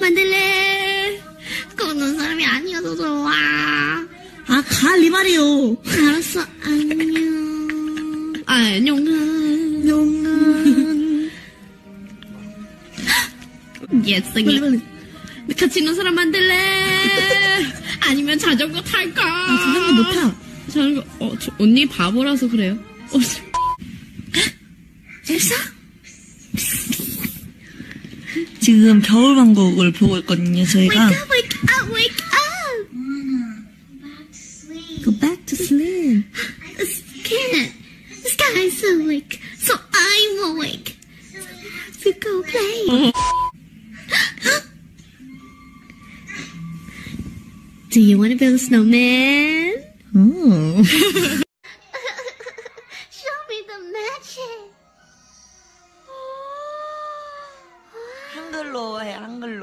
만들래. 걷는 사람이 아니어서 좋아. 아, 가, 리 말이요. 알았어, 안녕. 아, 안녕은. 안녕은. 예승이. 빨리, 빨리. 같이 있는 사람 만들래. 아니면 자전거 탈까? 아, 자전거 못 타. 자전거, 어, 저, 언니 바보라서 그래요. 어, 됐어? 지금 보고 있거든요, 저희가. Wake up, wake up, wake up! Go back to sleep. I can't. The sky's awake, so I'm awake. To go play. Do you want to build a snowman? Show me the magic. 한글로 해, 한글로.